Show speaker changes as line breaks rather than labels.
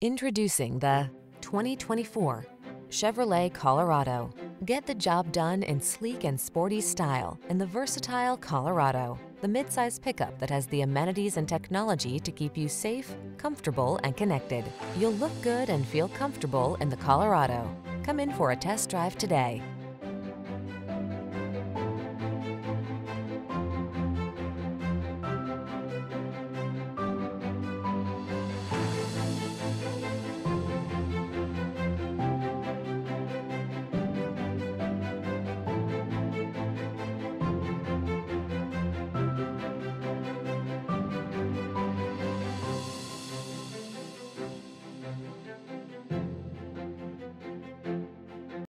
Introducing the 2024 Chevrolet Colorado. Get the job done in sleek and sporty style in the versatile Colorado, the midsize pickup that has the amenities and technology to keep you safe, comfortable, and connected. You'll look good and feel comfortable in the Colorado. Come in for a test drive today.